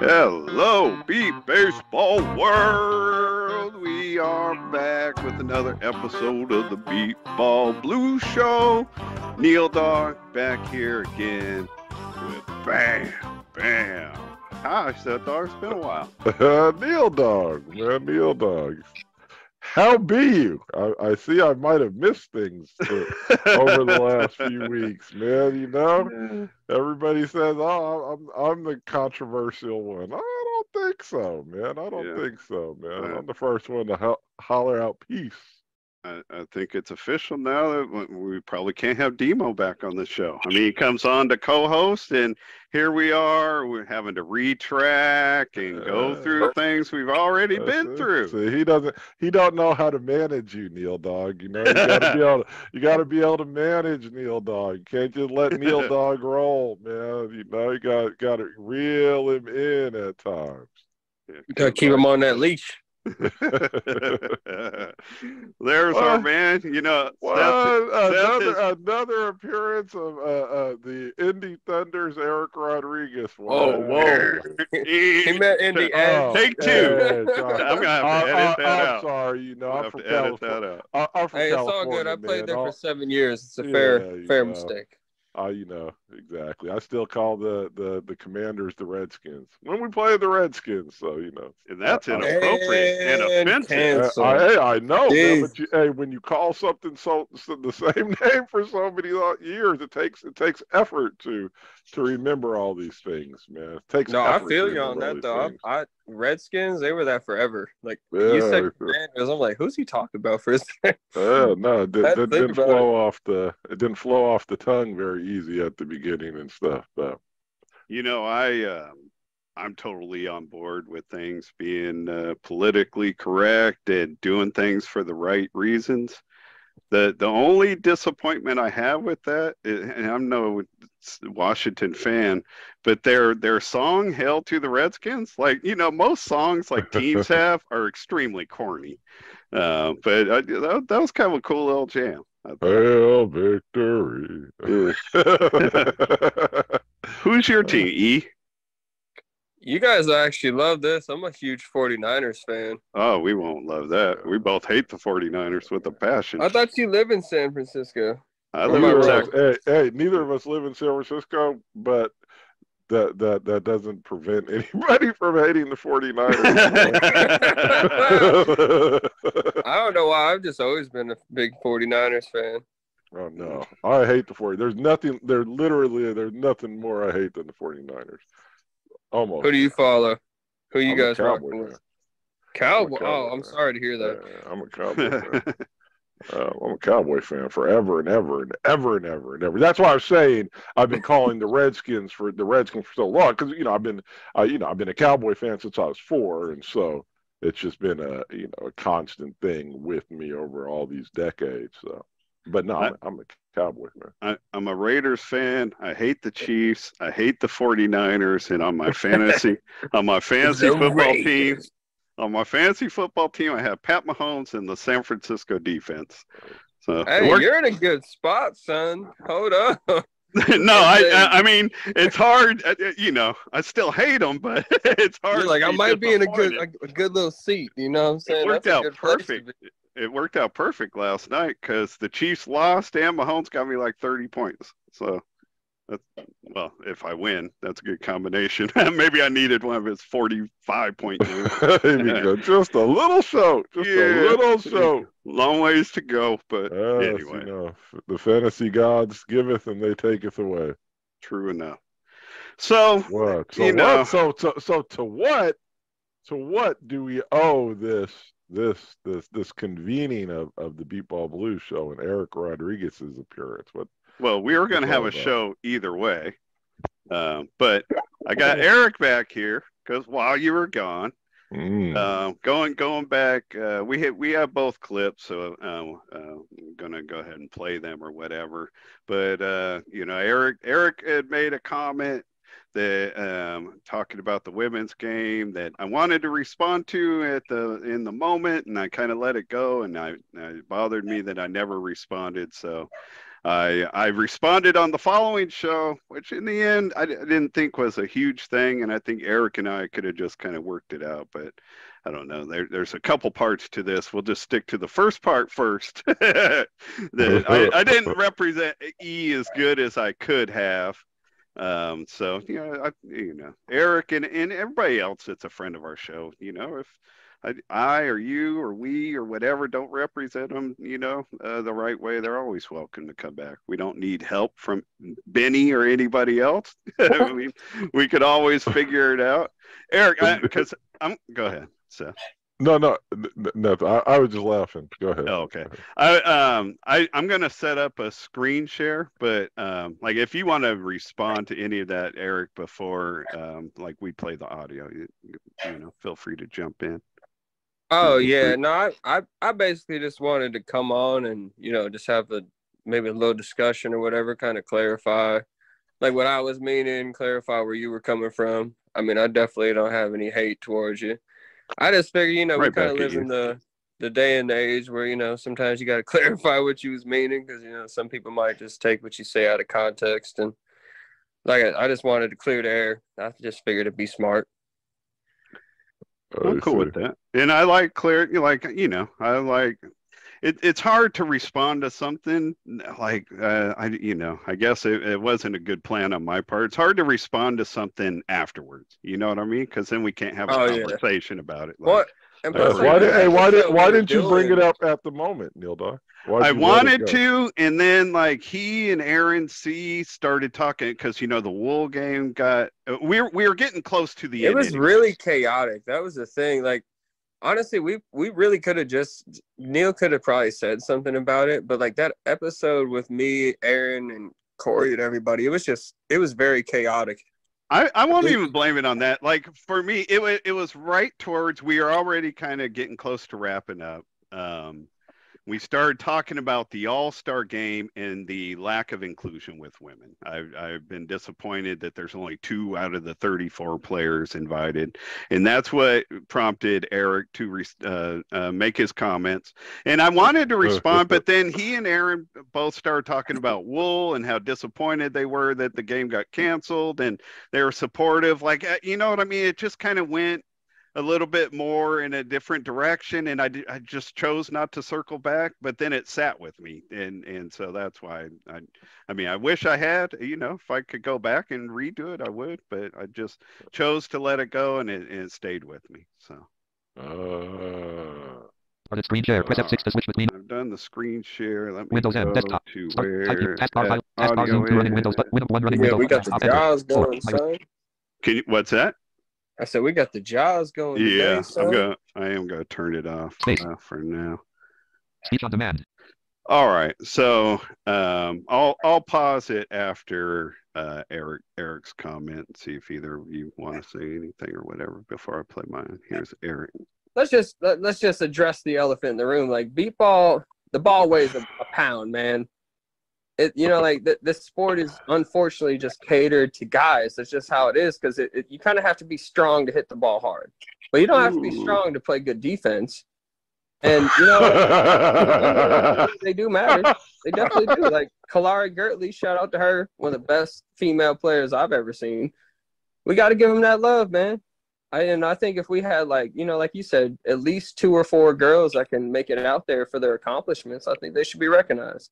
Hello, beep baseball world. We are back with another episode of the Beat Ball Blues Show. Neil Dog back here again with Bam Bam. Gosh, that dog's been a while. Neil Dog, man, Neil Dog. How be you? I, I see I might have missed things over the last few weeks, man. You know, everybody says, "Oh, I'm I'm the controversial one." I don't think so, man. I don't Yeah. think so, man. Yeah. I'm the first one to ho- holler out peace. I, I think it's official now that we- we probably can't have Demo back on the show. I mean, he comes on to co-host, and here we are. We're having to retrack and go Uh, through things we've already That's been it. through. See, he doesn't. He don't know how to manage you, Neil Dog. You know, you gotta be able. To, you gotta be able to manage Neil Dog. You can't just let Neil Dog roll, man. You know, you got got to reel him in at times. Yeah, Gotta keep him on that leash. There's our man. You know, What? Seth- Seth another is- another appearance of uh, uh, the Indy Thunder's Erik Rodriguez. Oh, whoa. he- He met Indy Oh, Take two. yeah, John. I'm gonna have to I- edit I- that I'm out. sorry, you know, I'll I'm have from to edit California. that out. I- I'm from Hey, it's all California, good. I played man. there for seven years. It's a Yeah, fair, fair know. mistake. Uh, you know, exactly. I still call the, the, the commanders the Redskins when we play the Redskins. So, you know, And that's Uh, uh, inappropriate and And offensive. cancel. I, hey, I know, man, but you, hey, when you call something so, so the same name for so many years, it takes it takes effort to to remember all these things, man. It takes No, I feel you on that though. I, I Redskins, they were that forever. Like you said, Yeah, Commanders. I'm like, who's he talking about for a second? Yeah, no, it, did, Had to it think didn't about flow off the it didn't flow off the tongue very easy at the beginning and stuff. But You know, I um, I'm totally on board with things being uh, politically correct and doing things for the right reasons. The the only disappointment I have with that, and I'm no Washington fan, but their their song "Hail to the Redskins," like you know, most songs like teams have are extremely corny. Uh, but I, that, that was kind of a cool little jam. I hail victory. Who's your team? E? You guys actually love this. I'm a huge 49ers fan. Oh, we won't love that. We both hate the 49ers with a passion. I thought you live in San Francisco. I live I in wrong? Sac- hey, hey, neither of us live in San Francisco, but that that that doesn't prevent anybody from hating the 49ers. I don't know why. I've just always been a big 49ers fan. oh no. I hate the 40. There's nothing there literally there's nothing more I hate than the 49ers. Almost. Who do you follow? Who you I'm guys Cowboy rocking with? fan. Cowboy. I'm a Oh, I'm sorry to hear that. Yeah, I'm a Cowboy fan. Uh, I'm a Cowboy fan forever and ever and ever and ever and ever. That's why I'm saying I've been calling the Redskins for the Redskins for so long because you know I've been, uh, you know, I've been a Cowboy fan since I was four, and so it's just been a you know a constant thing with me over all these decades. So, but no, I'm, I'm a Cowboy fan. I, I'm a Raiders fan. I hate the Chiefs. I hate the 49ers. And on my fantasy, on my fantasy The football team, Raiders. On my fantasy football team, I have Pat Mahomes and the San Francisco defense. So Hey, you're in a good spot, son. Hold up. no, I, I I mean it's hard. uh, uh, You know, I still hate them, but it's hard. You're like, I might be in a good a, good little seat. You know what I'm saying? worked That's out good place to perfect. it worked out perfect last night because the Chiefs lost and Mahomes got me like 30 points. So that's well, if I win, that's a good combination. Maybe I needed one of his 45 point games. There go. Just a little show, just Yeah. a little show. Long ways to go, but Yes, anyway, you know, the fantasy gods giveth and they taketh away. true enough. So What? So what? know. So so so to what? To what do we owe this this this this convening of of the Beepball Blues show and Erik Rodriguez's appearance? What? Well, we were going to have a show either way, um, but I got Erik back here because while you were gone, Mm. Um, going going back, uh, we have we have both clips, so uh, uh, I'm gonna go ahead and play them or whatever. But uh, you know, Erik Erik had made a comment that um, talking about the women's game that I wanted to respond to at the in the moment, and I kind of let it go, and I, it bothered me that I never responded. So I I responded on the following show, which in the end I, didn't think was a huge thing, and I think Erik and I could have just kind of worked it out. But I don't know. There, there's a couple parts to this. We'll just stick to the first part first. I, I didn't represent E as good as I could have. Um, so you know, I, you know, Erik and, and everybody else that's a friend of our show, you know, if I, I or you or we or whatever don't represent them, you know, uh, the right way, they're always welcome to come back. We don't need help from Benny or anybody else. we, we could always figure it out. Erik, because I'm go ahead, Seth. No, no, nothing. I, I, was just laughing. Go ahead. Oh, okay. I um I I'm gonna set up a screen share, but um like if you want to respond to any of that, Erik, before um like we play the audio, you, you know, feel free to jump in. Oh yeah, no, I, I I basically just wanted to come on and you know just have a maybe a little discussion or whatever, kind of clarify like what I was meaning, clarify where you were coming from. I mean, I definitely don't have any hate towards you. I just figure, you know, right we kind of live in the the day and age where you know sometimes you got to clarify what you was meaning because you know some people might just take what you say out of context and like I, I just wanted to clear the air. I just figured it'd be smart. I'm cool with that, and I like clear. Like you know, I like it, it's hard to respond to something like uh, I, you know, I guess it, it, wasn't a good plan on my part. It's hard to respond to something afterwards. You know what I mean? Because then we can't have a oh, conversation yeah. about it. Like, what? Uh, why, did, hey, why, did, why didn't you bring it up at the moment, Neil Dog? I wanted to, and then like he and Aaron C started talking because you know the wool game got uh, we we're we were getting close to the it end. It was anyways. really chaotic. That was the thing. Like honestly, we we really could have just Neil could have probably said something about it, but like that episode with me, Aaron, and Corey and everybody, it was just it was very chaotic. I, I won't even blame it on that. Like for me, it was it was right towards we are already kind of getting close to wrapping up. Um, we started talking about the All Star game and the lack of inclusion with women. I've, I've been disappointed that there's only two out of the 34 players invited. And that's what prompted Erik to re, uh, uh, make his comments. And I wanted to respond, but then he and Aaron both started talking about wool and how disappointed they were that the game got canceled and they were supportive. Like, uh, you know what I mean? It just kind of went a little bit more in a different direction and I, I just chose not to circle back but then it sat with me and and so that's why I I mean I wish I had you know if I could go back and redo it I would but I just chose to let it go and it, and it stayed with me so uh the screen share. Press F6 to switch between. I've done the screen share. Let me Windows go M desktop. to Start where typing. Taskbar. Taskbar zoom to running Windows. But Windows one running yeah, Windows. we got the jaws going, son. Can you, what's that? I said we got the jaws going. Yeah, today, I'm gonna. I am gonna turn it off uh, for now. Speech on demand. All right, so um, I'll I'll pause it after uh, Erik Erik's comment and see if either of you want to say anything or whatever before I play mine. Here's Erik. Let's just let, us just address the elephant in the room. Like beep ball, the ball weighs a, a pound, man it, you know, like th- this sport is unfortunately just catered to guys. That's just how it is because it, it, you kind of have to be strong to hit the ball hard, but you don't have to be strong to play good defense. And you know, they do matter. They definitely do. Like Kalari Gertley, shout out to her, one of the best female players I've ever seen. We got to give them that love, man. I and I think if we had like you know, like you said, at least two or four girls that can make it out there for their accomplishments, I think they should be recognized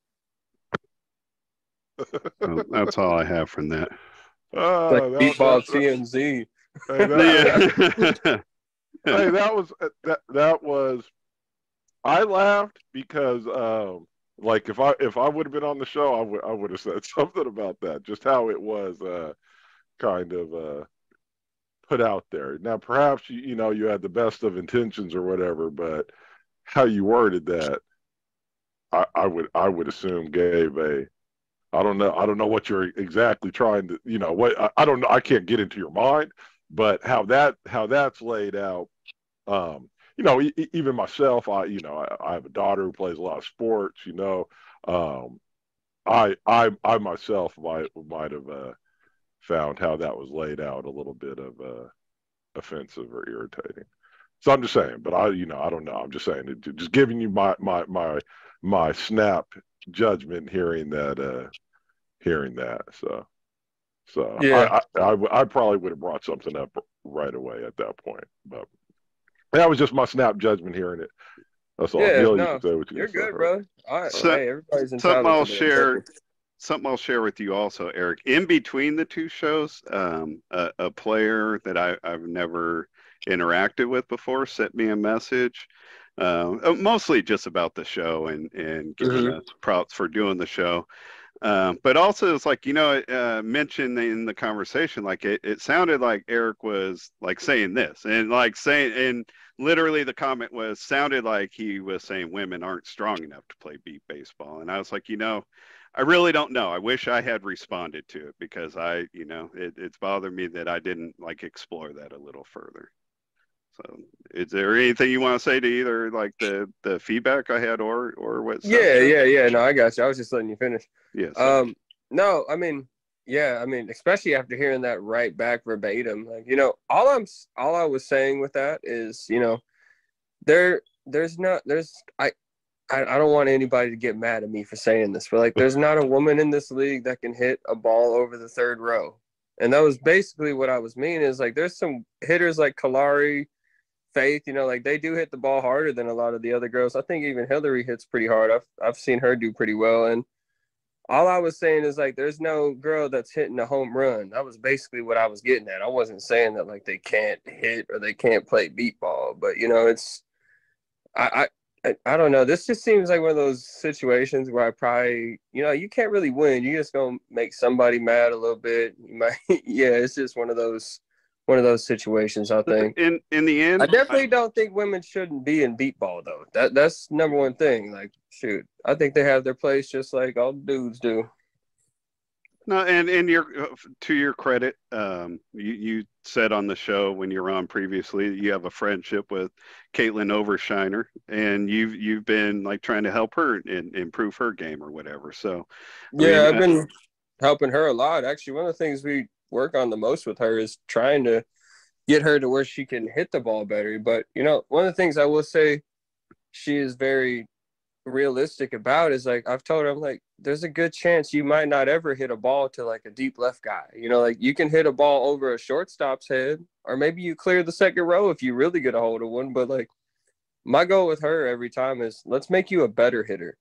well, that's all I have from that. Uh, like that Beepball TMZ. Hey, that, hey, that was that that was. I laughed because, um, like, if I if I would have been on the show, I would I would have said something about that. Just how it was, uh, kind of uh, put out there. Now, perhaps you you know you had the best of intentions or whatever, but how you worded that, I, I would I would assume gave a I don't know. I don't know what you're exactly trying to, you know, what I, I don't know. I can't get into your mind, but how that how that's laid out. Um, you know, e- even myself, I you know, I, I, have a daughter who plays a lot of sports. You know, um, I I I myself might might have uh, found how that was laid out a little bit of uh, offensive or irritating. So I'm just saying, but I, you know, I don't know. I'm just saying, just giving you my my my my snap judgment, hearing that, uh hearing that. So, so Yeah. I, I, I, I probably would have brought something up right away at that point, but that was just my snap judgment hearing it. That's all. Yeah, Neil, no, you can say what you You're can say. good, bro. All right. So- hey, everybody's entitled something I'll share something I'll share with you also, Erik. In between the two shows, um, a, a player that I, I've never interacted with before sent me a message, uh, mostly just about the show and and giving Mhm. us props for doing the show. Um, but also, it's like you know, uh, mentioned in the conversation, like it, it sounded like Erik was like saying this, and like saying, and literally the comment was sounded like he was saying women aren't strong enough to play beep baseball, and I was like, you know, I really don't know. I wish I had responded to it because I, you know, it, it's bothered me that I didn't like explore that a little further. So, is there anything you want to say to either like the the feedback I had or or what? Yeah, yeah, yeah. No, I got you. I was just letting you finish. Yes. Yeah, Um, no, I mean, yeah, I mean, especially after hearing that right back verbatim, like you know, all I'm, all I was saying with that is, you know, there, there's not, there's, I, I, I don't want anybody to get mad at me for saying this, but like, there's not a woman in this league that can hit a ball over the third row, and that was basically what I was meaning. Is like, there's some hitters like Kalari. Faith, you know, like they do hit the ball harder than a lot of the other girls. I think even Hillary hits pretty hard. I've I've seen her do pretty well, and all I was saying is like there's no girl that's hitting a home run. That was basically what I was getting at. I wasn't saying that like they can't hit or they can't play beep ball, but you know, it's I I I, don't know. This just seems like one of those situations where I probably you know, you can't really win. You're just gonna make somebody mad a little bit. You might yeah, it's just one of those one of those situations, I think. in in the end, I definitely don't think women shouldn't be in beep ball though. That that's number one thing. Like, shoot, I think they have their place just like all dudes do. No, and and your to your credit, um, you you said on the show when you were on previously, you have a friendship with Caitlin Overshiner, and you've you've been like trying to help her and improve her game or whatever. So Yeah, mean, I've been helping her a lot. Actually, one of the things we work on the most with her is trying to get her to where she can hit the ball better. But you know, one of the things I will say she is very realistic about is like I've told her I'm like there's a good chance you might not ever hit a ball to like a deep left guy. You know, like you can hit a ball over a shortstop's head or maybe you clear the second row if you really get a hold of one, but like my goal with her every time is let's make you a better hitter.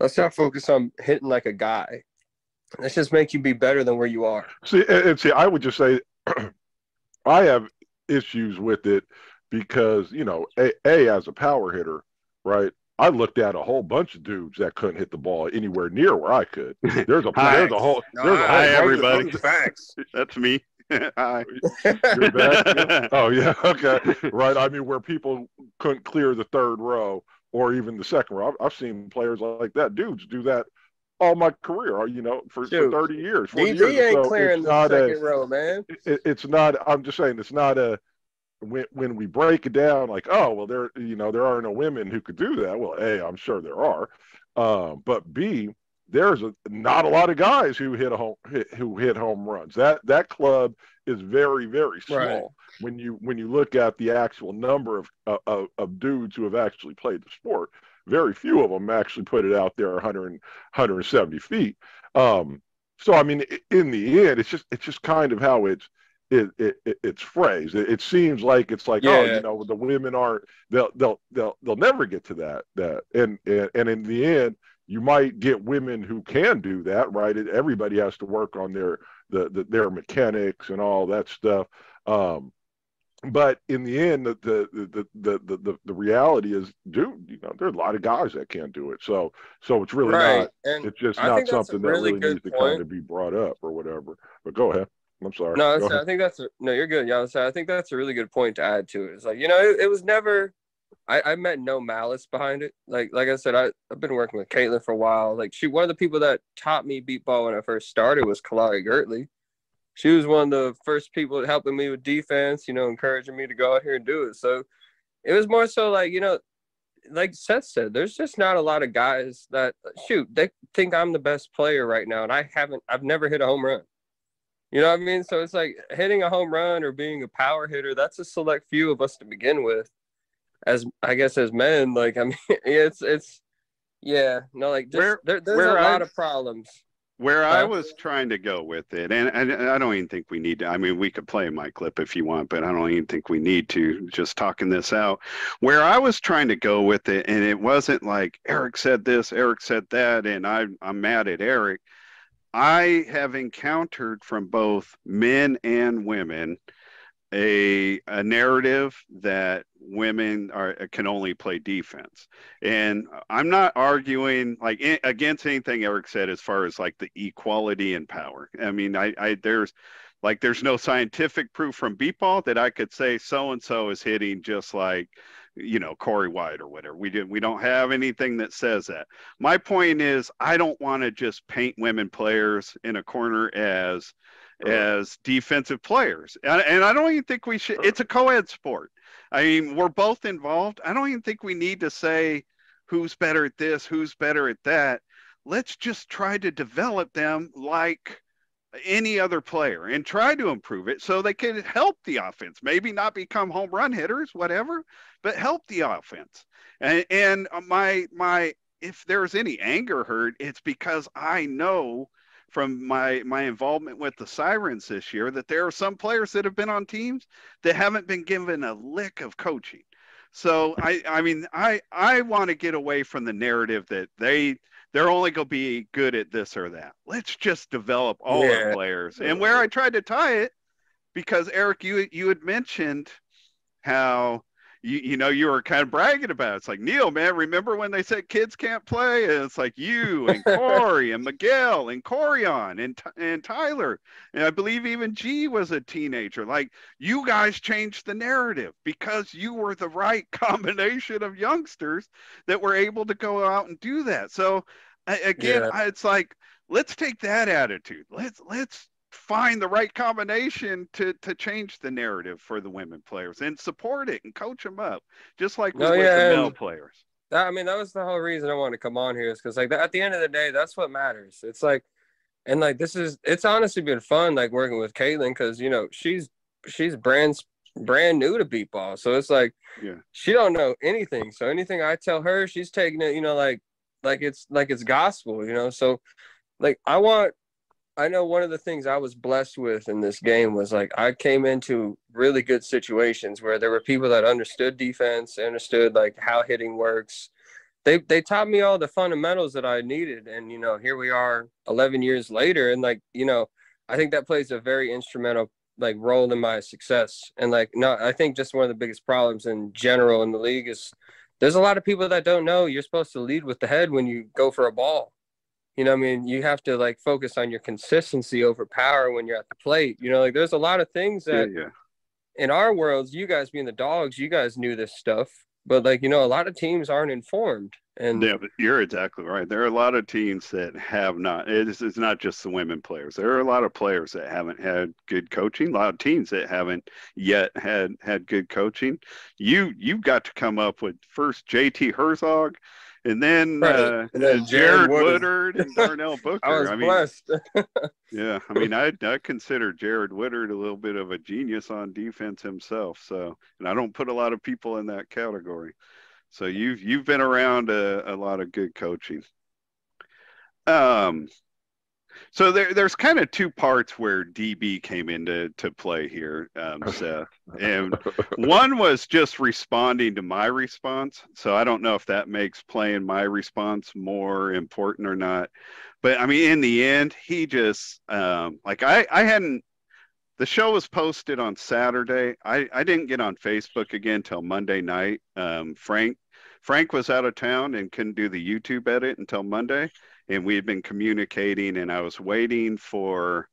Let's not focus on hitting like a guy. Let's just make you be better than where you are. See, and, and see, I would just say, I have issues with it because you know, a, a as a power hitter, right? I looked at a whole bunch of dudes that couldn't hit the ball anywhere near where I could. There's a Hi. there's a whole there's a whole Hi, bunch of- everybody. Facts. that's me. Hi. You're back? Yeah. Oh yeah, okay, right. I mean, where people couldn't clear the third row or even the second row. I've, I've seen players like that, dudes, do that all my career. You know, for, for thirty years. 40 DZ years. ain't So clearing the not a- second row, man. it, it's not i'm just saying it's not a when when we break it down like oh well there you know there are no women who could do that well a i'm sure there are um but b there's a, not a lot of guys who hit a home hit, who hit home runs that that club is very very small Right. when you when you look at the actual number of, of of dudes who have actually played the sport very few of them actually put it out there 100 170 feet um so I mean, in the end, it's just it's just kind of how it's it, it, it it's phrased. It, it seems like it's like oh, you know, the women aren't they'll they'll they'll they'll never get to that that and and, and in the end, you might get women who can do that, right? Everybody has to work on their the, the their mechanics and all that stuff. Um, but in the end, the the, the the the the the reality is, dude, you know, there's a lot of guys that can't do it. So so it's really right. not And it's just I not think that's a something that really really good needs to kind of be brought up or whatever. But go ahead. I'm sorry. no. I think that's a, no, you're good. Yeah, I think that's a really good point to add to it. It's like you know, it, it was never. I, I meant no malice behind it. Like like I said, I, I've been working with Caitlin for a while. Like she, one of the people that taught me beepball when I first started was Kalari Gertley. She was one of the first people helping me with defense. You know, encouraging me to go out here and do it. So it was more so like you know, like Seth said, there's just not a lot of guys that shoot. They think I'm the best player right now, and I haven't. I've never hit a home run. You know what I mean? So it's like hitting a home run or being a power hitter. That's a select few of us to begin with. as I guess as men, like I mean, it's it's yeah, no, like just, Where- there, there's where a lot of problems. Where I was trying to go with it, and, and I don't even think we need to. I mean, we could play my clip if you want, but I don't even think we need to. Just talking this out. Where I was trying to go with it, and it wasn't like Erik said this, Erik said that, and I, I'm mad at Erik. I have encountered from both men and women a a narrative that women are can only play defense. And i'm not arguing like against anything erik said as far as like the equality and power. I mean i i there's like there's no scientific proof from beepball that i could say so and so is hitting just like you know corey white or whatever. We did we don't have anything that says that. My point is i don't want to just paint women players in a corner as as defensive players. And, and I don't even think we should, it's a co ed sport. I mean, we're both involved. I don't even think we need to say who's better at this, who's better at that. Let's just try to develop them like any other player and try to improve it so they can help the offense. Maybe not become home run hitters, whatever, but help the offense. And, and my, my, if there's any anger hurt, it's because I know from my my involvement with the Sirens this year that there are some players that have been on teams that haven't been given a lick of coaching. So I I mean I I want to get away from the narrative that they they're only going to be good at this or that. Let's just develop all Yeah. our players. And where I tried to tie it because Erik you you had mentioned how you, you know you were kind of bragging about it. it's like Neil man remember when they said kids can't play? And it's like you and Corey and Miguel and Corion and and Tyler. And I believe even G was a teenager. Like you guys changed the narrative because you were the right combination of youngsters that were able to go out and do that. So again Yeah. I, it's like let's take that attitude. Let's let's find the right combination to to change the narrative for the women players and support it and coach them up just like we No, would yeah, the male players That, I mean, that was the whole reason I wanted to come on here is because, like, at the end of the day, that's what matters. It's like, and like, this is, it's honestly been fun, like, working with Caitlin because, you know, she's, she's brand, brand new to beep ball. So it's like, Yeah. she don't know anything. So anything I tell her, she's taking it, you know, like, like it's, like it's gospel, you know? So, like, I want, I know one of the things I was blessed with in this game was like I came into really good situations where there were people that understood defense, understood like how hitting works. They they taught me all the fundamentals that I needed, and you know here we are, eleven years later, and like you know I think that plays a very instrumental like role in my success. And like no, I think just one of the biggest problems in general in the league is there's a lot of people that don't know you're supposed to lead with the head when you go for a ball. You know, I mean, you have to like focus on your consistency over power when you're at the plate. You know, like there's a lot of things that yeah in our worlds, you guys being the dogs, you guys knew this stuff, but like you know, a lot of teams aren't informed. And Yeah, but you're exactly right. There are a lot of teams that have not. It's, it's not just the women players. There are a lot of players that haven't had good coaching. A lot of teams that haven't yet had had good coaching. You you've got to come up with first JT Herzog, and then, Right. uh, And then Jared Jared Woodard. Woodard and Darnell Booker. I was I mean, blessed. yeah, I mean, I I consider Jared Woodard a little bit of a genius on defense himself. So, and I don't put a lot of people in that category. So you've you've been around a, a lot of good coaching. Um, so there there's kind of two parts where DB came into to play here, um, Seth. And one was just responding to my response. So I don't know if that makes playing my response more important or not. But I mean, in the end, he just um, like I I hadn't. The show was posted on Saturday. I I didn't get on Facebook again till Monday night. Um, Frank Frank was out of town and couldn't do the YouTube edit until Monday, and we had been communicating, and I was waiting for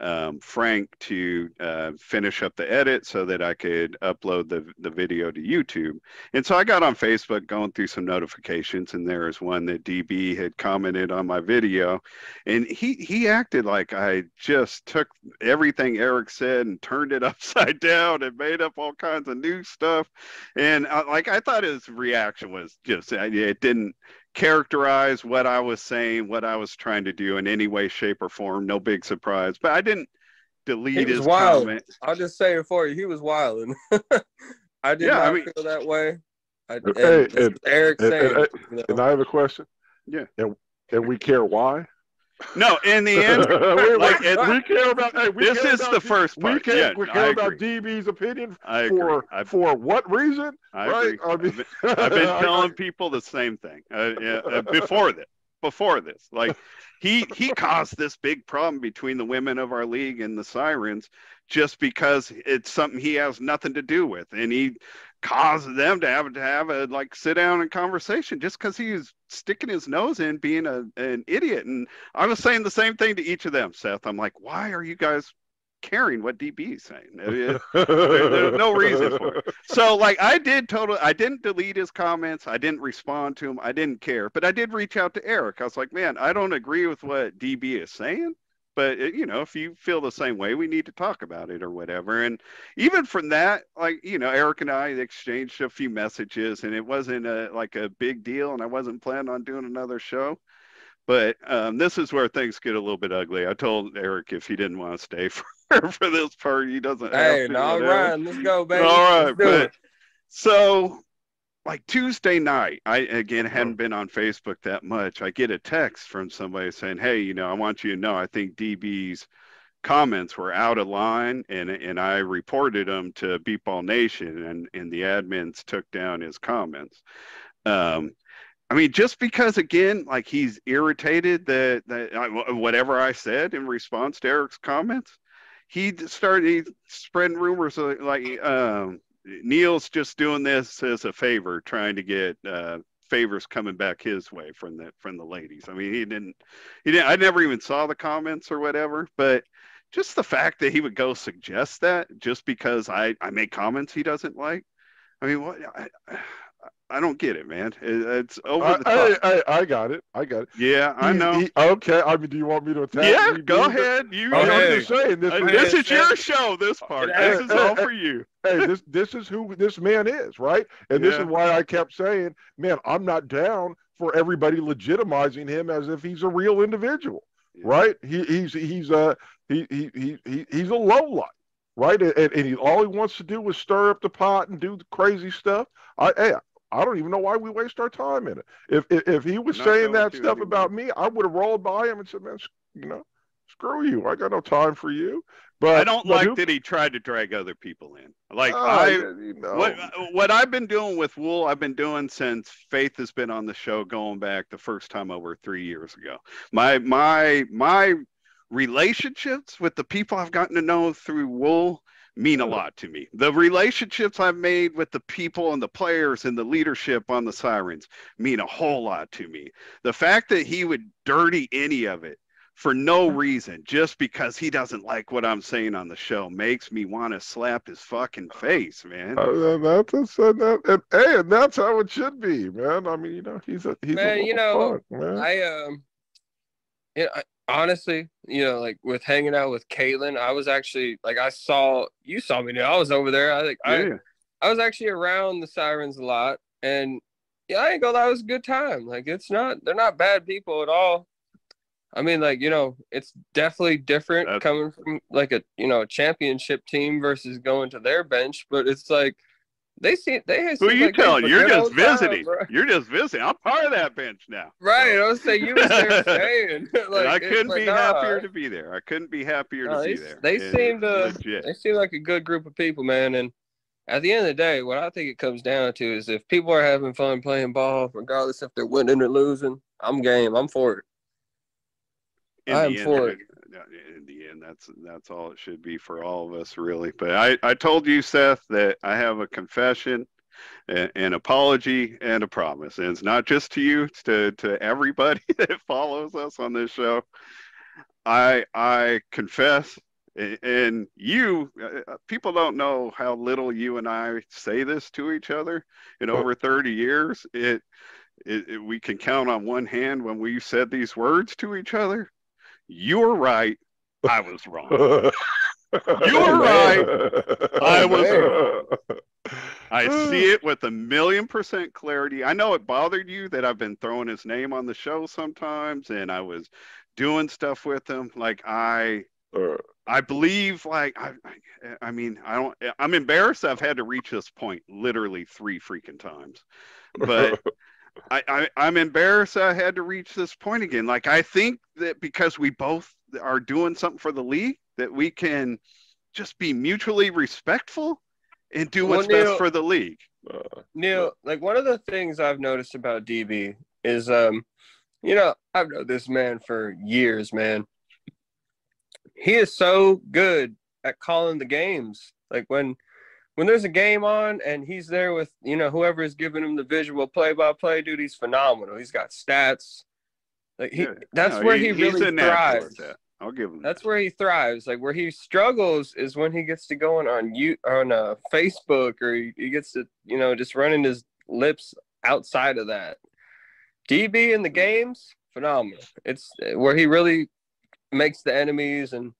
um, Frank to uh, finish up the edit so that I could upload the the video to YouTube. And so I got on Facebook going through some notifications, and there was one that DB had commented on my video, and he he acted like I just took everything Erik said and turned it upside down and made up all kinds of new stuff, and uh, like I thought his reaction was just uh, it didn't characterize what I was saying, what I was trying to do in any way, shape, or form. No big surprise, but I didn't delete his wild. comment. I'll just say it for you. He was wilding. I did Yeah, I not mean- feel that way. I, and Hey, this and- Erik and- saying, and- you know, And I have a question. Yeah. And, and we care why? No, in the end, we, like, it- we care about. Hey, we this care is about the D- first We care, Yeah, we I care about agree. DB's opinion for I, for what reason? I right? agree. I mean, I've been, been telling people the same thing uh, yeah, uh, before this. Before this, like he he caused this big problem between the women of our league and the Sirens, just because it's something he has nothing to do with, and he caused them to have to have a like sit down and conversation just because he's sticking his nose in being a, an idiot. And I was saying the same thing to each of them, Seth. I'm like, why are you guys caring what DB is saying? There- there's no reason for it. So like I did totally I didn't delete his comments. I didn't respond to him. I didn't care. But I did reach out to Erik. I was like, "Man, I don't agree with what DB is saying, but uh, you know, if you feel the same way, we need to talk about it or whatever." And even from that, like, you know, Erik and I exchanged a few messages and it wasn't a like a big deal and I wasn't planning on doing another show. But um, this is where things get a little bit ugly. I told Erik if he didn't want to stay for for this part, he doesn't. have hey, whatever. Ryan, let's go, baby. All right, but it. so like Tuesday night, I again hadn't been on Facebook that much. I get a text from somebody saying, "Hey, you know, I want you to know I think DB's comments were out of line, and and I reported them to Beepball Nation, and and the admins took down his comments." Um, I mean, just because again, like he's irritated that that I, whatever I said in response to Erik's comments, he started spreading rumors like, like um, Neil's just doing this as a favor, trying to get uh, favors coming back his way from the from the ladies. I mean, he didn't, he didn't. I never even saw the comments or whatever, but just the fact that he would go suggest that just because I I make comments he doesn't like. I mean, what? I, I don't get it, man. It, it's over I, the top. I, I, I got it. I got it. yeah, I know. he- okay. I mean, do you want me to attack? yeah, DB? go ahead. You. I mean, Hey. I'm just saying this. Uh, is- this is your hey. show. This part. Hey, This is hey, all hey, for you. hey, this this is who this man is, right? And this is why I kept saying, man, I'm not down for everybody legitimizing him as if he's a real individual, Yeah. right? He, he's he's a he, he he he he's a lowlife, right? And, and he all he wants to do is stir up the pot and do the crazy stuff. I hey, I don't even know why we waste our time in it. If if, if he was Not saying that stuff anymore. about me, I would have rolled by him and said, man, you know, screw you. I got no time for you. But I don't but like who- that he tried to drag other people in. Like Oh, I, you know. what what I've been doing with Wool, I've been doing since Faith has been on the show, going back the first time over three years ago. My my my relationships with the people I've gotten to know through Wool mean a lot to me. The relationships I've made with the people and the players and the leadership on the Sirens mean a whole lot to me. The fact that he would dirty any of it for no reason, just because he doesn't like what I'm saying on the show, makes me want to slap his fucking face, man. Uh, that's that's- uh, that, and, hey, and that's how it should be, man. I mean, you know, he's a he's Man, a you know, punk, man. I um, you know, I, honestly, you know, like with hanging out with Caitlin, I was actually like I saw you saw me. I was over there. I think I Yeah. I was actually around the sirens a lot, and yeah, I ain't gonna lie, it was a good time. Like it's not they're not bad people at all. I mean, like you know, it's definitely different That's- coming from like a you know a championship team versus going to their bench, but it's like they see they Who seem are you like telling? You're just old time, visiting. You're just visiting. I'm part of that bench now. Right, I was saying you was there staying. And like, I couldn't like, be nah, happier to be there. I couldn't be happier No, to be they- there. they And seemed, uh, legit. They seem like a good group of people, man. And at the end of the day, what I think it comes down to is if people are having fun playing ball, regardless if they're winning or losing, I'm game. I'm for it. in I am for end, in the end, that's that's all it should be for all of us, really. But I I told you, Seth, that I have a confession, a- an apology, and a promise, and it's not just to you; it's to to everybody that follows us on this show. I I confess. And you, uh, people don't know how little you and I say this to each other in over 30 years. It, it, it we can count on one hand when we've said these words to each other. You were right. I was wrong. you were right. I was wrong. I see it with a million percent clarity. I know it bothered you that I've been throwing his name on the show sometimes and I was doing stuff with him. Like I Uh, I believe like I, I I mean I don't I'm embarrassed I've had to reach this point literally three freaking times. But I, I I'm embarrassed I had to reach this point again. Like I think that because we both are doing something for the league that we can just be mutually respectful and do Well, what's best for the league. uh, Neil, like one of the things I've noticed about DB is, um, you know, I've known this man for years, man. He is so good at calling the games. Like when when there's a game on and he's there with, you know, whoever is giving him the visual play by play, dude, he's phenomenal. He's got stats. Like he Yeah, that's no, where he, he's really thrives. that. I'll give him That's that. where he thrives. Like where he struggles is when he gets to going on you on uh, Facebook or he, he gets to you know just running his lips outside of that. DB in the games, phenomenal. It's uh, where he really makes the enemies and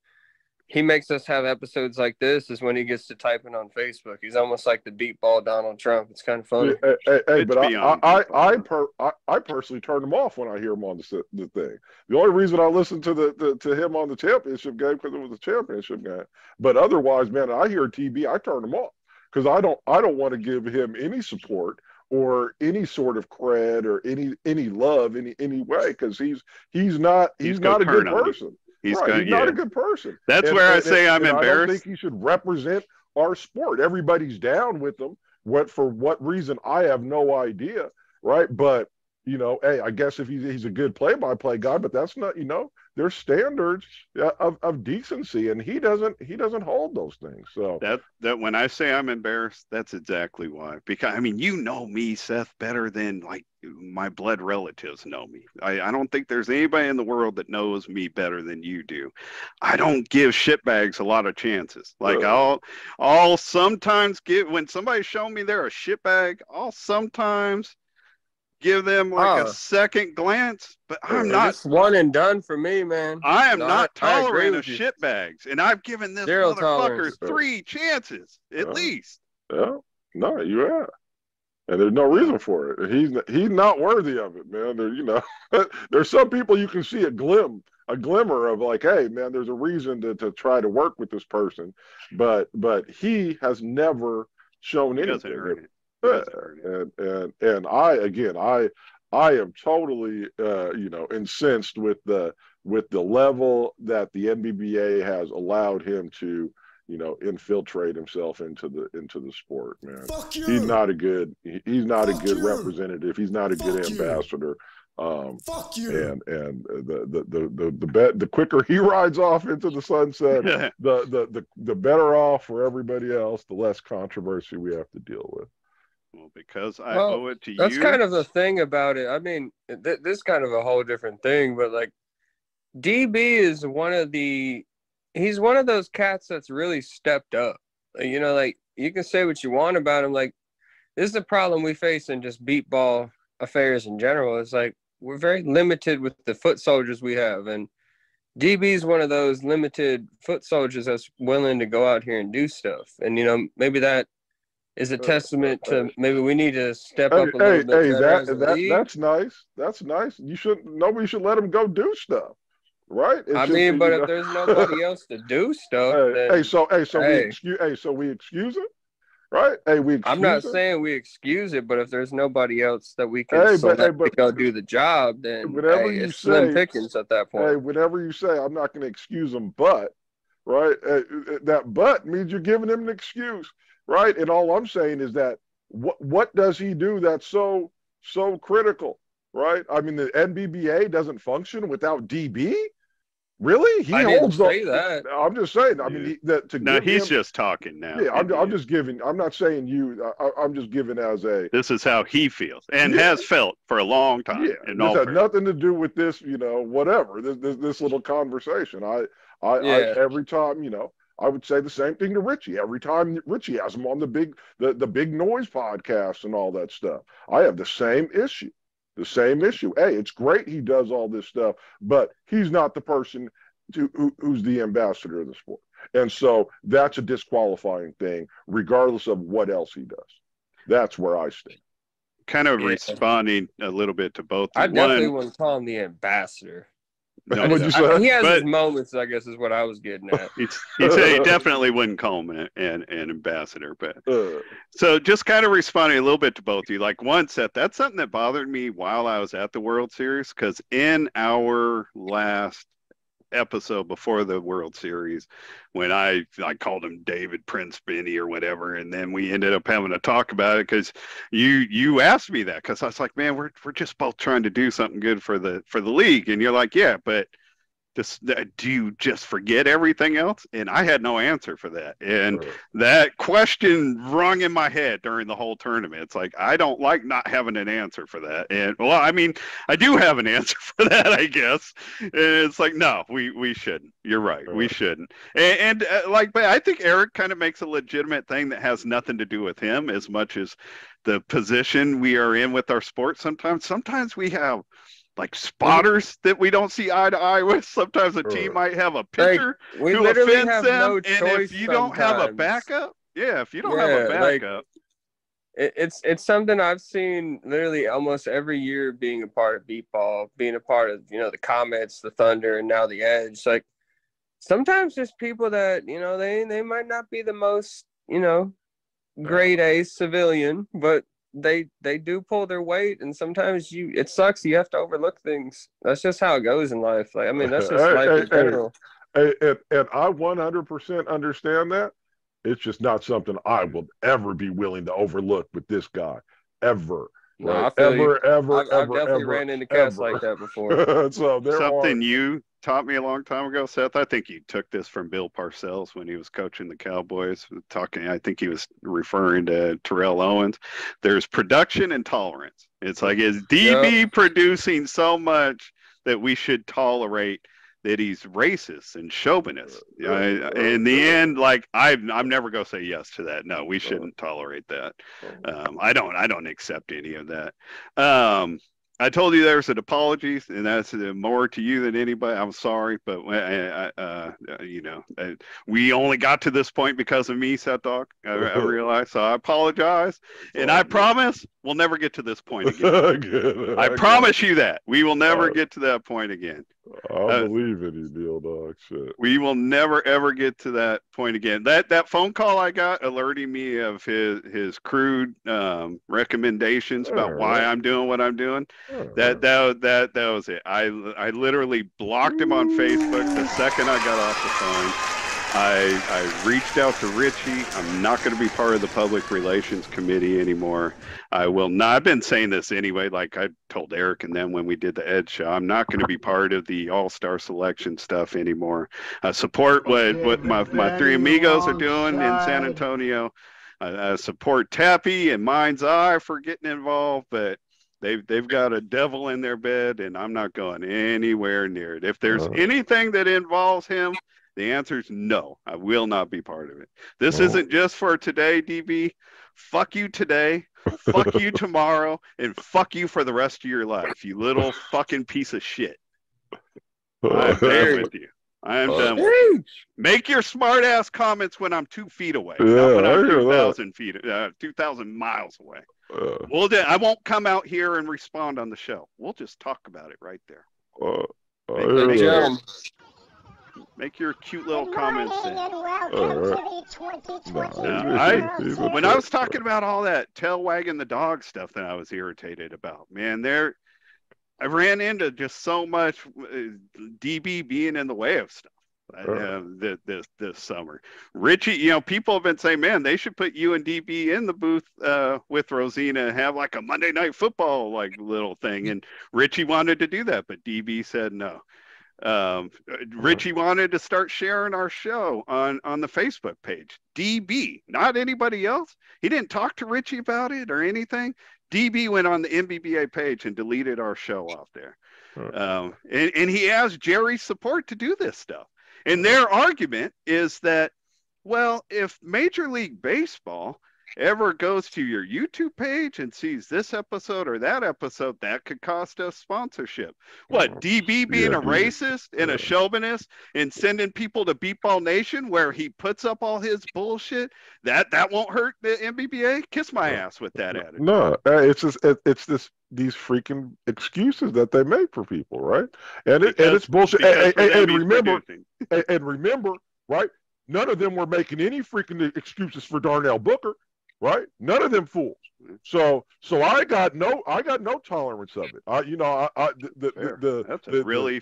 he makes us have episodes like this is when he gets to typing on Facebook. He's almost like the beep ball Donald Trump. It's kind of funny. Hey, hey, hey, but I, I. I, I, per, I, I personally turn him off when I hear him on the the thing. The only reason I listen to the, the to him on the championship game because it was a championship game. But otherwise, man, I hear DB, I turn him off because I don't I don't want to give him any support or any sort of cred or any any love any any way because he's he's not he's, He's not a good turn on you. person. He's right, going he's yeah. not a good person. That's And- where I and- say I'm and I don't embarrassed. think he should represent our sport. Everybody's down with him. What for what reason? I have no idea. Right, but you know, hey, I guess if he's he's a good play-by-play guy, but that's not you know there's standards of, of decency, and he doesn't he doesn't hold those things. So That that when I say I'm embarrassed, that's exactly why. Because I mean, you know me, Seth, better than like my blood relatives know me. I, I don't think there's anybody in the world that knows me better than you do. I don't give shitbags a lot of chances. Like Uh. I'll I'll sometimes give when somebody show me they're a shitbag, I'll sometimes give them like Oh. a second glance, but I'm not it's one and done for me, man. I am No, not tolerant of with you. shitbags, and I've given this Zero motherfucker three chances at Uh. least. yeah, no, you are. And there's no reason for it. He's he's not worthy of it, man. There, you know, there's some people you can see a glim, a glimmer of like, hey, man, there's a reason to, to try to work with this person, but but he has never shown He anything. Earn it. He Yeah, doesn't earn it. and and and I again, I I am totally uh, you know incensed with the with the level that the NBBA has allowed him to you know infiltrate himself into the into the sport, man. Fuck you. He's not a good he- he's not a Fuck good you. representative. He's not a good Fuck you. ambassador. Um, Fuck you. and and the the the the the, bet, the quicker he rides off into the sunset, the, the the the better off for everybody else. The less controversy we have to deal with. Well, because I Well, owe it to That's you. That's kind of the thing about it. I mean, th- this is kind of a whole different thing, but like DB is one of the he's one of those cats that's really stepped up. You know, like you can say what you want about him. Like this is the problem we face in just beep ball affairs in general. It's like we're very limited with the foot soldiers we have, and DB is one of those limited foot soldiers that's willing to go out here and do stuff. And you know, maybe that is a testament to maybe we need to step Hey, up a little hey, bit hey, better as a that, that that's nice. That's nice. You should nobody should let him go do stuff, right? It I should mean, but you if there's nobody else to do stuff, hey, then hey, so hey, so we excuse hey, so we excuse it, right? Hey, we I'm not it? saying we excuse it, but if there's nobody else that we can Hey, but- hey, but- go do the job, then Whatever hey, you it's slim say- pickings at that point. Hey, whenever you say I'm not going to excuse him, but right, that but means you're giving him an excuse, right? And all I'm saying is that what what does he do that's so so critical, right? I mean, the NBBA doesn't function without DB. Really, he I didn't holds the. that. I'm just saying. I mean, he, that to no, give he's him, just talking now. Yeah, I'm, I'm just giving. I'm not saying you. I, I'm just giving as a. This is how he feels and Yeah. has felt for a long time. Yeah, this all had fairness. nothing to do with this, you know, whatever. This this, this little conversation. I, I, I every time, you know, I would say the same thing to Richie. Every time Richie has him on the big the, the big noise podcast and all that stuff. I have the same issue. The same issue. Hey, it's great he does all this stuff, but he's not the person to who, who's the ambassador of the sport. And so that's a disqualifying thing, regardless of what else he does. That's where I stand. kind of Yeah. responding a little bit to both. I One- definitely wouldn't call him the ambassador. No, What'd you I- say? he has But- his moments, I guess, is what I was getting at. He'd, he'd say he definitely wouldn't call him an, an, an ambassador, but Uh, So just kind of responding a little bit to both of you. Like one set, that's something that bothered me while I was at the World Series because in our last episode before the World Series, when I I called him David Prince Benny or whatever, and then we ended up having to talk about it because you you asked me that because I was like, man, we're we're just both trying to do something good for the for the league, and you're like, yeah, but. This, do you just forget everything else? And I had no answer for that. And that question rung in my head during the whole tournament. It's like I don't like not having an answer for that. And well, I mean, I do have an answer for that, I guess. And it's like, no, we we shouldn't. You're right, we shouldn't. And, and uh, like, but I think Erik kind of makes a legitimate thing that has nothing to do with him as much as the position we are in with our sport. Sometimes, sometimes we have. Like spotters that we don't see eye to eye with. Sometimes a team might have a pitcher We who literally offends have them, no and if you don't have a backup, yeah, if you don't have a Yeah, like- backup, it, it's it's something I've seen literally almost every year being a part of beep ball, being a part of you know the Comets, the Thunder, and now the Edge. Like sometimes there's people that you know they they might not be the most you know grade A civilian, but they they do pull their weight, and sometimes you it sucks. You have to overlook things. That's just how it goes in life. Like I mean, that's just life in general. and, and, and I 100% understand that. It's just not something I will ever be willing to overlook with this guy, ever. No, I Right? feel you. ever, ever, I've, I've ever, definitely ever, ran into cats ever. like that before. so there something are, you taught me a long time ago, Seth. I think you took this from Bill Parcells when he was coaching the Cowboys. Talking, I think he was referring to Terrell Owens. There's production and tolerance. It's like is DB producing so much that we should tolerate that he's racist and chauvinist. You know, in the end, like I'm, I'm never gonna say yes to that. No, we shouldn't tolerate that. Um, I don't. I don't accept any of that. Um, I told you there's an apology, and that's uh, more to you than anybody. I'm sorry, but I, I, uh, you know, uh, we only got to this point because of me, Seth Dog. I, I realize, so I apologize, and I promise we'll never get to this point again. Good. I promise you that we will never Uh, get to that point again. I uh, believe in you, Neil Dog. Shit. We will never ever get to that point again. That that phone call I got alerting me of his his crude um, recommendations about why I'm doing what I'm doing. Uh, That that that that was it. I I literally blocked him on Facebook the second I got off the phone. I I reached out to Richie. I'm not going to be part of the public relations committee anymore. I will not. I've been saying this anyway. Like I told Erik and then when we did the Ed show, I'm not going to be part of the All Star selection stuff anymore. I support what what my my three amigos are doing in San Antonio. I, I support Tappy and Mind's Eye for getting involved, but they've they've got a devil in their bed, and I'm not going anywhere near it. If there's Uh. anything that involves him, the answer is no. I will not be part of it. This Oh. isn't just for today, DB. Fuck you today. Fuck you tomorrow, and fuck you for the rest of your life. You little fucking piece of shit. I'm done with you. I'm Uh. done with you. Make your smart ass comments when I'm two feet away, not when I I'm two thousand feet, uh, two thousand miles away. Uh, Well, then I won't come out here and respond on the show. We'll just talk about it right there. uh, I Make- make that. Jerem, Make your cute little comments. Then. Nah, Uh, I- he's a When I was talking about all that tail wagging the dog stuff that I was irritated about, man, there, I ran into just so much uh, DB being in the way of stuff. uh, Uh. this, this this summer, Richie, you know, people have been saying, man, they should put you and DB in the booth uh, with Rosina and have like a Monday night football like little thing. And Richie wanted to do that, but DB said no. Um, Richie wanted to start sharing our show on on the Facebook page. DB, not anybody else. He didn't talk to Richie about it or anything. DB went on the NBBA page and deleted our show off there. Um, and, and he asked Jerry's support to do this stuff. And their argument is that, well, if Major League Baseball ever goes to your YouTube page and sees this episode or that episode, that could cost us sponsorship. What, DB being Yeah, a racist and Yeah. a chauvinist and sending people to Beepball Nation where he puts up all his bullshit, that that won't hurt the NBBA? Kiss my ass with that attitude. No, uh, it's just it's this these freaking excuses that they make for people, right? And it, and it's bullshit. And, and- and remember, and, and remember, right? None of them were making any freaking excuses for Darnell Booker, right? None of them fools. So, so I got no, I got no tolerance of it. I, you know, I, I the, the, the That's a the- really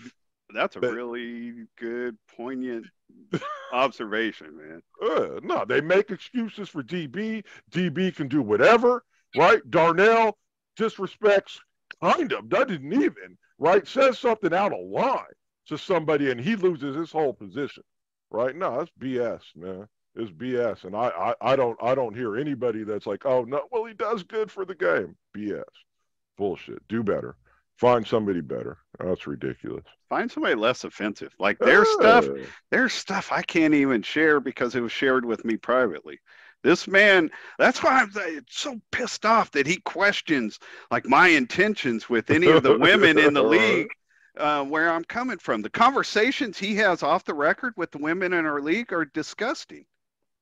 that's a really good poignant observation, man. Uh, no, they make excuses for DB. DB can do whatever, right? Darnell disrespects, kind of, doesn't even, right? Says something out of line to somebody and he loses his whole position, right? No, that's BS, man. It's BS, and I, I, I don't, I don't hear anybody that's like, oh no, well he does good for the game. BS, bullshit. Do better. Find somebody better. That's ridiculous. Find somebody less offensive. Like their stuff, there's stuff I can't even share because it was shared with me privately. This man, that's why I'm so pissed off that he questions like my intentions with any of the women in the league. Uh, where I'm coming from, the conversations he has off the record with the women in our league are disgusting.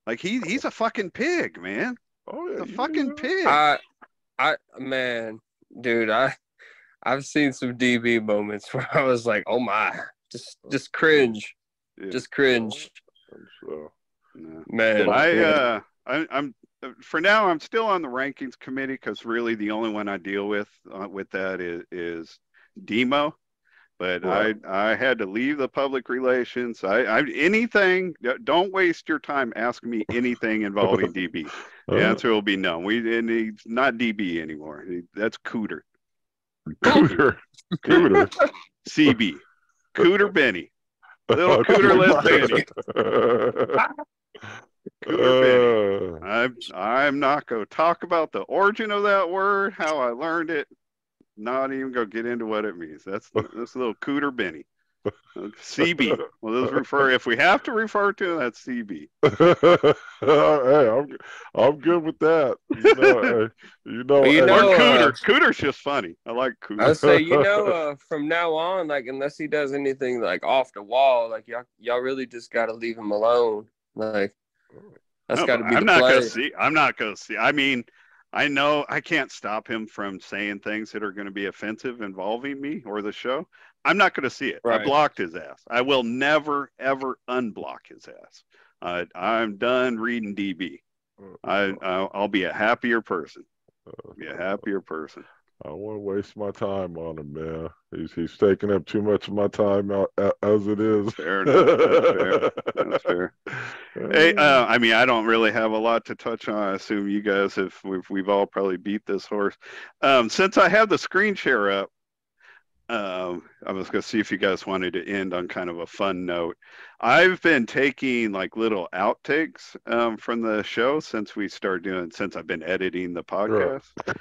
Like he he's a fucking pig, man. Oh yeah, The fucking pig. I, I, man, dude, I, I've seen some DB moments where I was like, oh my, just, just cringe, Yeah. just cringe, So, No. man. I uh I, I'm uh, for now I'm still on the rankings committee because really the only one I deal with uh, with that is is Demo, but Right. I I had to leave the public relations. I, I anything don't waste your time asking me anything involving DB. The answer will be no. We and he's not DB anymore. He, that's Cooter, Cooter. Cooter. CB, Cooter Benny. Little cooterless Benny. Cooter Uh, I'm I'm not going to talk about the origin of that word, how I learned it. Not even going to get into what it means. That's that's a little cooter Benny. CB. Well, let's refer if we have to refer to it, that's CB. hey, I'm I'm good with that. You know, hey, you know, Well, you hey, know, or uh, Cooter. Cooter's just funny. I like Cooter. I say, you know, uh, from now on, like unless he does anything like off the wall, like y'all, y'all really just got to leave him alone. Like that's No, got to be I'm the not play. gonna see. I'm not gonna see. I mean, I know I can't stop him from saying things that are going to be offensive involving me or the show. I'm not going to see it. I blocked his ass. I will never ever unblock his ass. Uh, I'm done reading DB. I I'll, I'll be a happier person. Be a happier person. I don't want to waste my time on him, man. He's he's taking up too much of my time out, as it is. Fair enough. That's fair. That's fair. Hey, uh, I mean, I don't really have a lot to touch on. I assume you guys have. We've, we've all probably beat this horse. Um, since I have the screen share up, um, I was going to see if you guys wanted to end on kind of a fun note. I've been taking like little outtakes um, from the show since we started doing, since I've been editing the podcast. Yeah.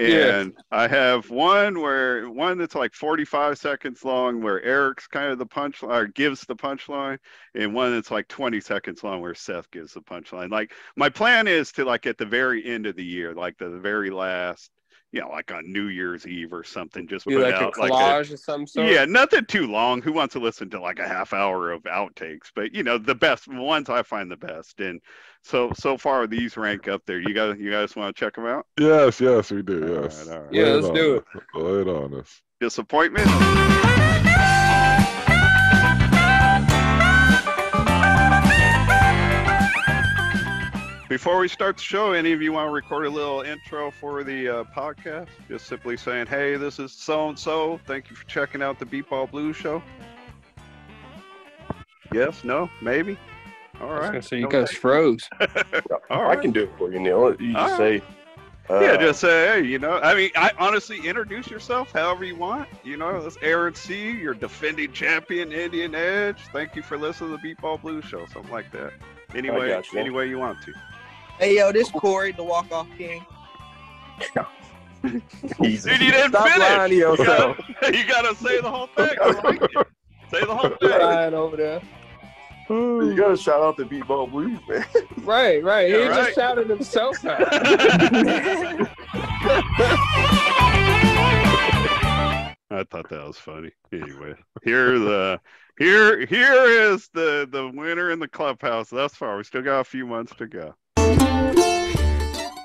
And I have one where one that's like 45 seconds long, where Erik's kind of the punchline, or gives the punchline, and one that's like 20 seconds long, where Seth gives the punchline. Like my plan is to like at the very end of the year, like the very last, you know, like on New Year's Eve or something, just Do put like a out like a, collage of some sort. yeah, nothing too long. Who wants to listen to like a half hour of outtakes? But you know, the best ones I find the best. And so so far these rank up there. You guys you guys want to check them out? yes, yes, we do. All Yes. right, all right. Yeah, Lay let's on do us. Lay it on us. Disappointment. Before we start the show, any of you want to record a little intro for the uh, podcast? Just simply saying, "Hey, this is so and so. Thank you for checking out the Beepball Blues Show." Yes, no, maybe. All I was right. say you guys froze. All I can do it for you, Neil. You All just say, uh, yeah, just say, hey, you know, I mean, I honestly introduce yourself however you want. You know, that's Aaron C., your defending champion, Indian Edge. Thank you for listening to the Beepball Blues Show, something like that. Anyway, got you. any way you want to. Hey yo, this Corey, the walk off king. easy. Dude, you didn't Stop finish. lying to You yourself. gotta, you gotta say the whole thing. Like. Say the whole thing. Lying over there. You gotta shout out the Beepball Blues, man. Right, right. he Yeah, just shouted himself out. I thought that was funny. Anyway, here the here here is the the winner in the clubhouse thus far. We still got a few months to go.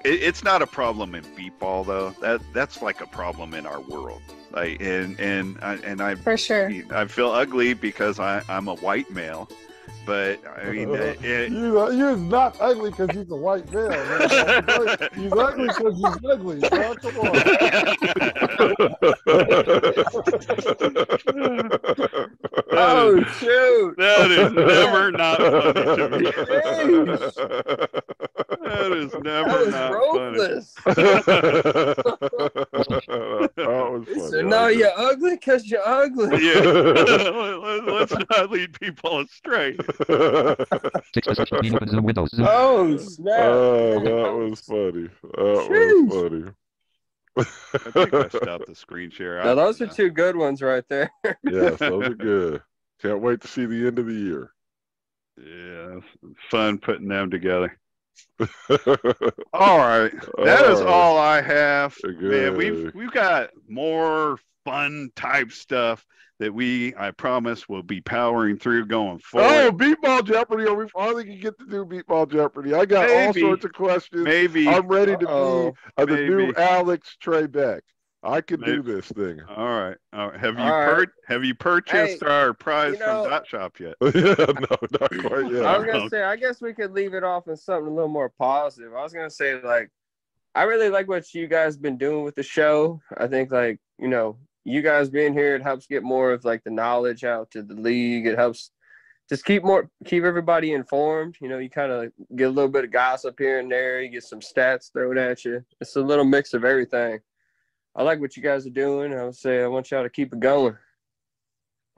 It, it's not a problem in beepball though. That that's like a problem in our world. Like and and I, and I For sure. I feel ugly because I I'm a white male, but I mean it, it, You, you're not ugly because he's a white. Man. He's ugly because he's ugly. Bro. Come on. oh shoot! that is never not funny to me. That is never funny. ruthless. that was He funny. said, "No, you're ugly because you're ugly." Yeah, let's not lead people astray. Six to search for mean Zoom Oh snap! Oh, that was funny. That was funny. I think I stopped the screen share. Now those are two good ones right there. Yes, those are good. Can't wait to see the end of the year. Yeah, fun putting them together. All right, that is all I have. Man, we've we've got more fun type stuff that we, I promise, will be powering through going forward. Oh, forward. Beepball Jeopardy! Are we finally can get to do Beepball Jeopardy? I got all sorts of questions. Maybe. I'm ready to Uh-oh. be uh, the new Maybe. Alex Trebek. I can do this thing. All right. All right. Have you All right. pur- have you purchased Hey, our prize you know- from Dot Shop yet? no, not quite yet. I was gonna say, I guess we could leave it off in something a little more positive. I was gonna say, like, I really like what you guys been doing with the show. I think, like, you know, you guys being here, it helps get more of like the knowledge out to the league. It helps just keep more keep everybody informed. You know, you kind of get a little bit of gossip here and there. You get some stats thrown at you. It's a little mix of everything. I like what you guys are doing. I would say I want y'all to keep it going.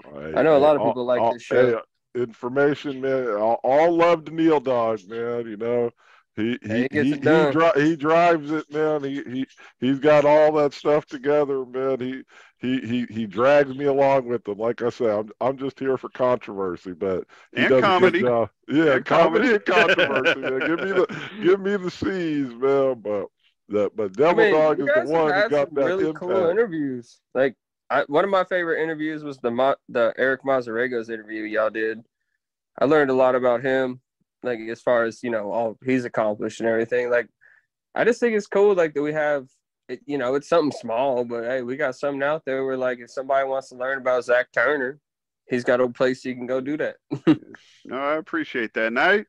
I know a lot of people like this show. hey, uh, information, man. All, all love to Neil Dog, man. You know, he he he gets he, it done. he, dri- he drives it, man. He he he's got all that stuff together, man. He he he he drags me along with him. Like I said, I'm I'm just here for controversy, but he And does a good comedy. job. Yeah, And comedy comedy. and controversy. man. Give me the give me the C's, man. But that but I Devil mean, Dog is the one have who had got some that really impact. cool interviews. Like I, one of my favorite interviews was the the Eric Mazarego's interview y'all did. I learned a lot about him, like as far as you know, all he's accomplished and everything. Like I just think it's cool, like that we have. It, you know, it's something small, but hey, we got something out there where, like, if somebody wants to learn about Zach Turner, he's got a place you can go do that. No, I appreciate that. And I,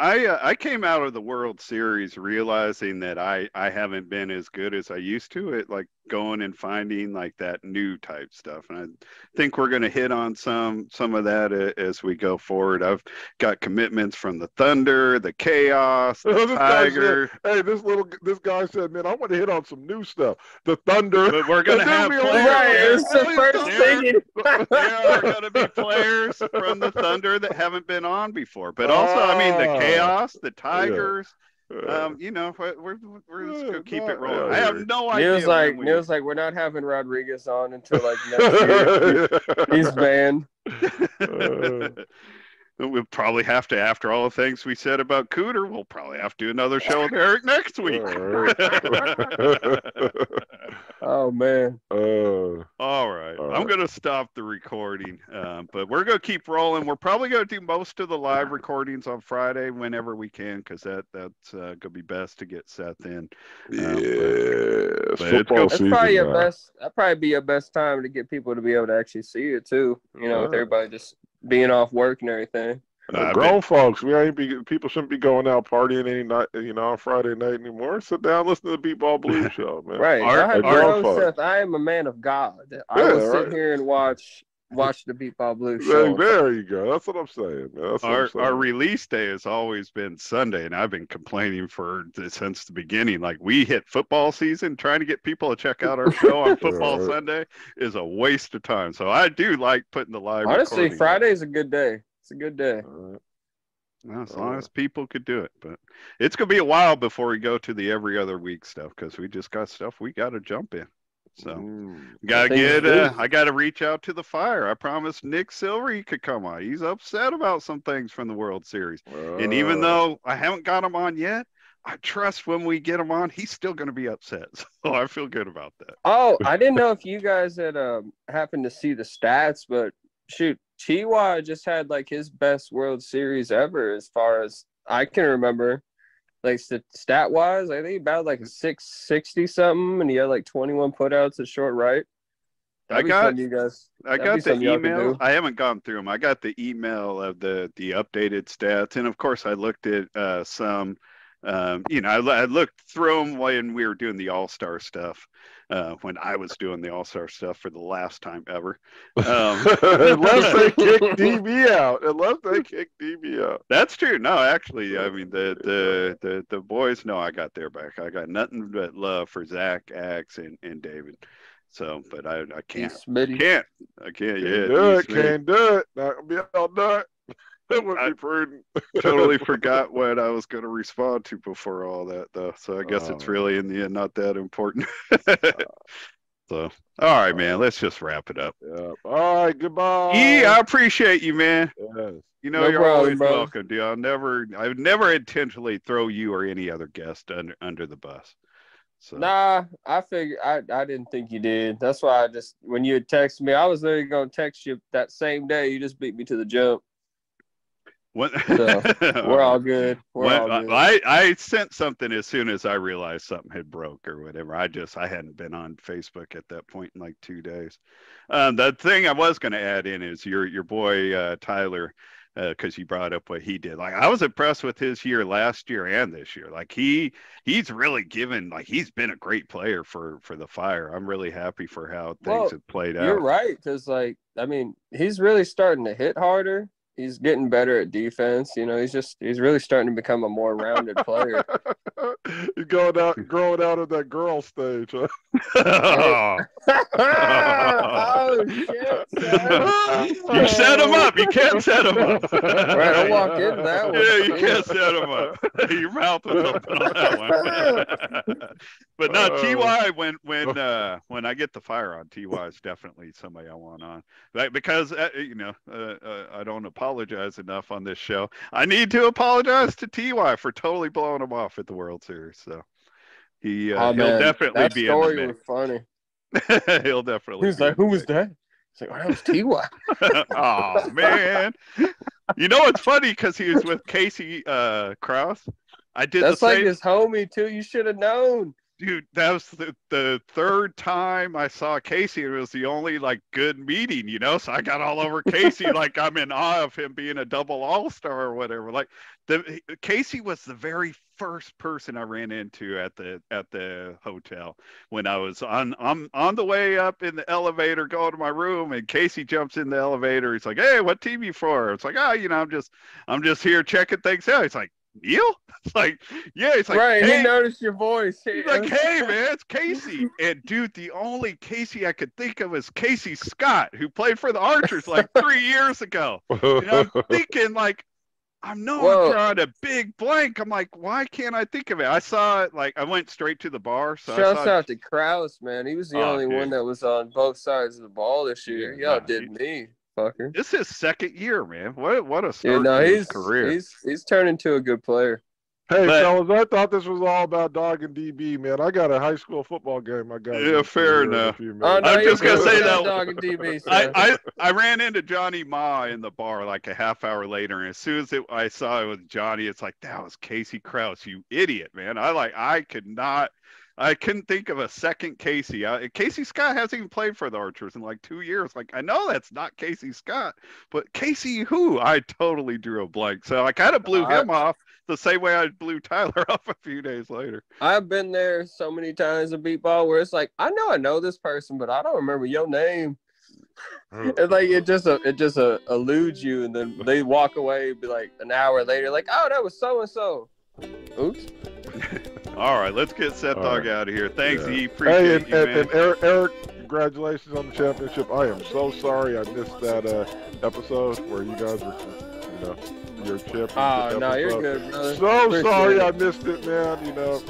I, uh, I came out of the World Series realizing that I, I haven't been as good as I used to at like going and finding like that new type stuff. And I think we're going to hit on some, some of that a- as we go forward. I've got commitments from the Thunder, the Chaos, the This guy said- Tiger. Hey, this little this guy said, "Man, I want to hit on some new stuff. The Thunder, But we're going to have players. right, it's the first thing. you- there are going to be players from the Thunder that haven't been on before, but also, I mean, the Ah. Chaos, the Tigers. Uh, Um, you know, we're we're, we're just gonna keep it rolling. I have no idea. Neil's like, when we- Neil's like, we're not having Rodriguez on until like next year. He's banned. Uh. we'll probably have to, after all the things we said about Cooter, we'll probably have to do another show with Erik next week. Oh man. uh, all right, All I'm gonna stop the recording, um, but we're gonna keep rolling. We're probably gonna do most of the live recordings on Friday whenever we can, because that that's uh, gonna be best to get Seth in. yeah, but it's it's football go- That's season probably your best. That'd probably be your best time to get people to be able to actually see it too. You know, with everybody just being off work and everything. I've grown been- folks, we ain't be people shouldn't be going out partying any night, you know, on Friday night anymore. Sit down, listen to the Beep Ball Blues show, man. Right. Our- I have our- to Seth, I am a man of God. I Yeah, will sit right. here and watch watch the Beep Ball Blues There, show. there you go. That's what I'm saying, man. That's what our I'm saying. our release day has always been Sunday, and I've been complaining for since the beginning. Like we hit football season, trying to get people to check out our show on football Right. Sunday is a waste of time. So I do like putting the live. Honestly, recording. Friday's a good day. It's a good day. All right. Well, as long as people could do it, but it's gonna be a while before we go to the every other week stuff because we just got stuff we got to jump in. So Mm. gotta get. Uh, I gotta reach out to the fire. I promised Nick Silvery could come on. He's upset about some things from the World Series, and even though I haven't got him on yet, I trust when we get him on, he's still gonna be upset. So I feel good about that. Oh, I didn't know if you guys had um, happened to see the stats, but shoot, Chihuahua just had like his best World Series ever, as far as I can remember. Like stat wise, I think he batted like a six sixty something, and he had like twenty one putouts at short right. I That'd be got- you guys. I got the something y'all could email. I haven't gone through them. I got the email of the the updated stats, and of course, I looked at uh, some. Um, you know, I, I looked through them when we were doing the All Star stuff. Uh, when I was doing the All Star stuff for the last time ever. Um, unless they kick DB out, unless they kick DB out. That's true. No, actually, I mean the the the the boys know I got their back. I got nothing but love for Zach, Axe, and and David. So, but I I can't can't I can't. Can't Yeah, do it, can't do it. Not gonna be all done. That would I- be prudent. totally forgot what I was going to respond to before all that, though. So I guess it's Oh. really in the end not that important. so, all right, man, uh, let's just wrap it up. Yeah. All right, goodbye. E, I appreciate you, man. Yes. You know No you're problem, always bro. welcome, dude. I'll never, I would never intentionally throw you or any other guest under under the bus. So Nah, I figured I, I didn't think you did. That's why I just when you had texted me, I was literally gonna text you that same day. You just beat me to the jump. What, So, We're all good. We're When- all good. I, I sent something as soon as I realized something had broke or whatever. I just I hadn't been on Facebook at that point in like two days. Um, the thing I was going to add in is your your boy uh, Tyler, because you brought up what he did. Like I was impressed with his year last year and this year. Like he he's really given like he's been a great player for for the Fire. I'm really happy for how things Well, have played out. You're right, because like I mean, he's really starting to hit harder. He's getting better at defense. You know, he's just he's really starting to become a more rounded player. You're going out, growing out of that girl stage. Huh? oh shit! son. you set him up. You can't set him up. Right, I walked into that one. Yeah, you can't set him up. Your mouth was open on that one. but no, Oh. Ty when when uh when I get the fire on, Ty is definitely somebody I want on. Like, because uh, you know uh, uh, I don't apologize enough on this show. I need to apologize to Ty for totally blowing him off at the World Series. So he uh, Oh, he'll man, definitely that be story in was the funny. he'll definitely. He's be like, "Who was that?" It's like, "Oh, that was Ty." oh man you know what's funny because he was with casey uh i did That's the like same his homie too. You should have known. Dude that was the, the third time i saw casey it was the only like good meeting you know? So i got all over casey like i'm in awe of him being a double all-star or whatever. Like the casey was the very first person i ran into at the at the hotel when i was on on on the way up in the elevator going to my room and casey jumps in the elevator. He's like hey what team you for? It's like oh you know i'm just i'm just here checking things out. He's like neil it's like yeah it's like right, hey, he noticed your voice. He's like, hey man, it's Casey. And dude, the only Casey I could think of is Casey Scott, who played for the Archers like three years ago. And I'm thinking like, I know Whoa. I'm drawing a big blank. I'm like, why can't I think of it? I saw it like I went straight to the bar. So I Shouts saw out to Kraus, man. He was the Oh, only dude. one that was on both sides of the ball this year. Yeah, Y'all did he- me, fucker. this is his second year, man. What what a Yeah, start no, to his he's career. he's he's turned into a good player. Hey, But- fellas, I thought this was all about dog and DB, man. I got a high school football game. I got. Yeah, fair enough. Oh, Oh, no, I'm just gonna say that- dog and DB. I. I I ran into Johnny Ma in the bar like a half hour later, and as soon as it, I saw it was Johnny, it's like that was Casey Kraus, you idiot, man. I like I could not, I couldn't think of a second Casey. I, Casey Scott hasn't even played for the Archers in like two years. Like I know that's not Casey Scott, but Casey who? I totally drew a blank. So I kind of blew I- him off the same way I blew Tyler off a few days later. I've been there so many times in beep ball where it's like I know I know this person, but I don't remember your name. It's like it just uh, it just uh, eludes you, and then they walk away. Be like an hour later, like oh that was so and so. Oops. All right, let's get Seth All Dog right. out of here. Thanks, Yeah. E. Appreciate Hey, and, you, and, man. and Erik, Erik, congratulations on the championship. I am so sorry I missed that uh, episode where you guys were, you know, your championship Oh no, you're good, brother. So Appreciate sorry it. I missed it, man. You know,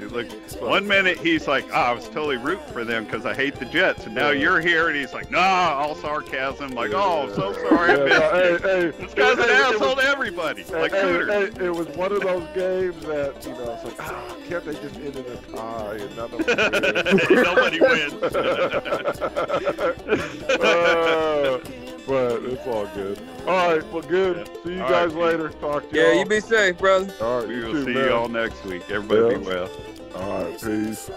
Look, one minute he's like, oh, I was totally rooting for them because I hate the Jets, and now you're here, and he's like, nah, all sarcasm. Like, oh, so sorry, I missed hey, hey, This guy's an it- it asshole was- to everybody, Hey, like hey, Cooter. hey, it was one of those games that you know it's like ah, can't they just end in a tie and none of them win? Nobody wins. Uh, but it's all good. All right, well, good. See you All guys right, later. Talk to you. Yeah, you be safe, brother. All right, we you will too, see man. you all next week. Everybody be well. All right, peace.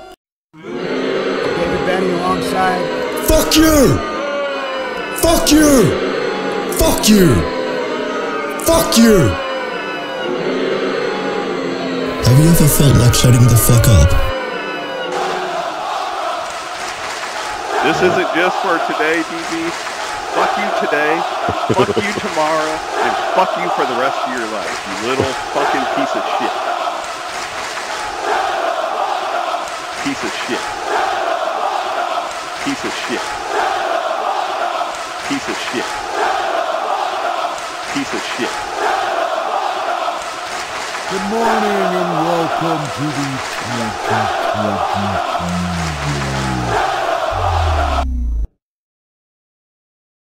David Benny alongside Fuck you! Fuck you! Fuck you! Fuck you! Have you ever felt like shutting the fuck up? This isn't just for today, DB. Fuck you today, fuck you tomorrow, and fuck you for the rest of your life, you little fucking piece of shit. Piece of shit. Piece of shit. Piece of shit. Piece of shit. Good morning and welcome to the 2022